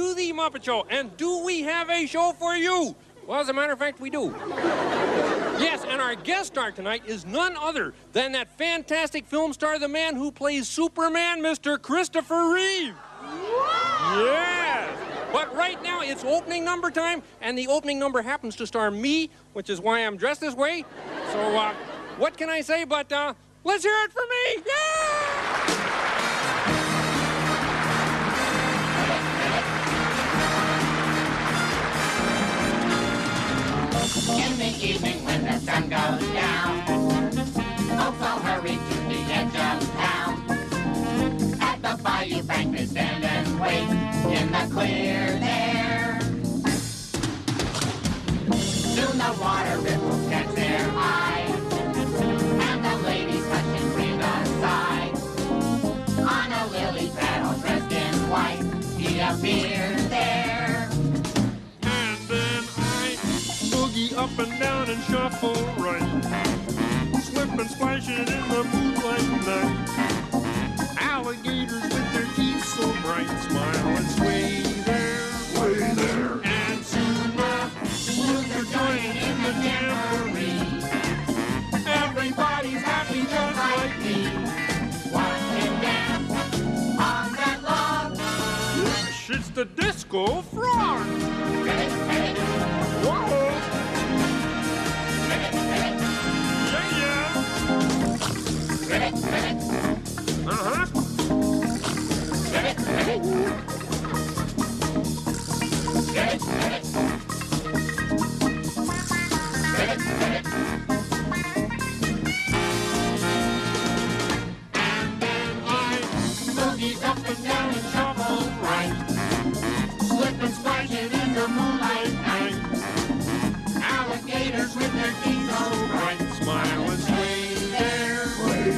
Muppet Show. And do we have a show for you? Well, as a matter of fact, we do. Yes, and our guest star tonight is none other than that fantastic film star, the man who plays Superman, Mr. Christopher Reeve. Yes. But right now, it's opening number time, and the opening number happens to star me, which is why I'm dressed this way. So, uh, what can I say but, uh, let's hear it for me! Yeah! Sun goes down, folks all hurry to the edge of town. At the bayou bank they stand and wait in the clear air. Soon the water ripples catch their eye, and the ladies and breathe a sigh. On a lily pad all dressed in white, he appears up and down and shuffle right. Slip and splashing in the moonlight night. Alligators with their teeth so bright smile and sway there. Sway there. And soon the blues are joining in the jamboree. Everybody's happy just like me. Watch him dance on that log. It's the disco frog.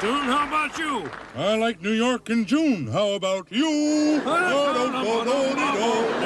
I like that tune. How about you? I like New York in June. How about you?